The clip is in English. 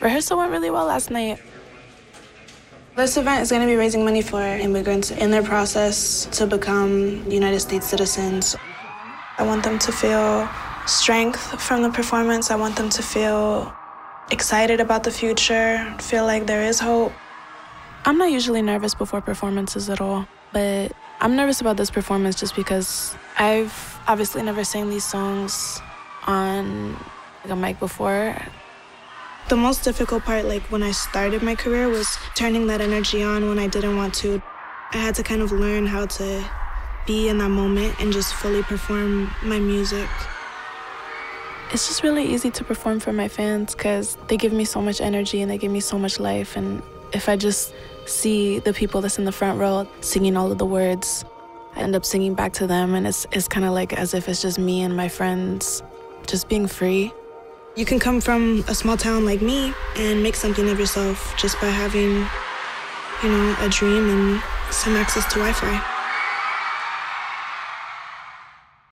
Rehearsal went really well last night. This event is going to be raising money for immigrants in their process to become United States citizens. I want them to feel strength from the performance. I want them to feel excited about the future, feel like there is hope. I'm not usually nervous before performances at all, but I'm nervous about this performance just because I've obviously never sang these songs on like a mic before. The most difficult part, like when I started my career, was turning that energy on when I didn't want to. I had to kind of learn how to be in that moment and just fully perform my music. It's just really easy to perform for my fans because they give me so much energy and they give me so much life. And if I just see the people that's in the front row singing all of the words, I end up singing back to them. And it's, it's kind of like as if it's just me and my friends just being free. You can come from a small town like me and make something of yourself just by having, you know, a dream and some access to Wi Fi.